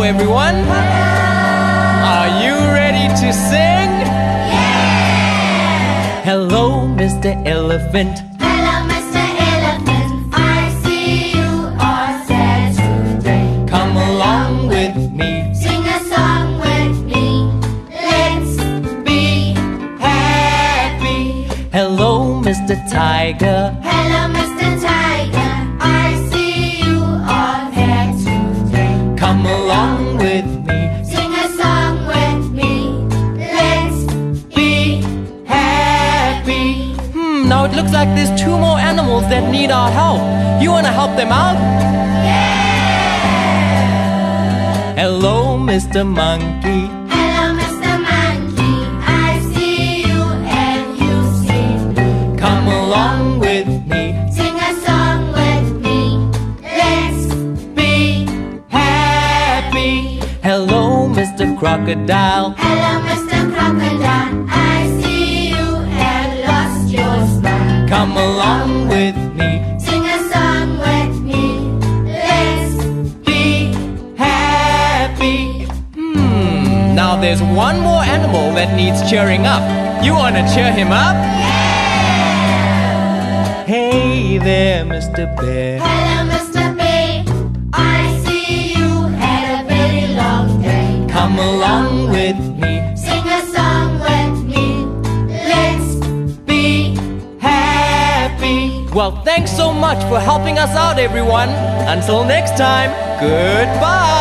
Hello, everyone. Are you ready to sing? Yeah! Hello, Mr. Elephant. Hello, Mr. Elephant. I see you are sad today. Come along with me. Sing a song with me. Let's be happy. Hello, Mr. Tiger. Hello, Mr. now it looks like there's two more animals that need our help. You wanna help them out? Yeah! Hello, Mr. Monkey. Hello, Mr. Monkey. I see you and you see. Come along with me. Sing a song with me. Let's Be happy. Hello, Mr. Crocodile. Hello, now there's one more animal that needs cheering up. You wanna cheer him up? Yeah! Hey there, Mr. Bear. Hello, Mr. Bear. I see you had a very long day. Come along with me. Sing a song with me. Let's Be happy. Well, thanks so much for helping us out, everyone. Until next time, goodbye.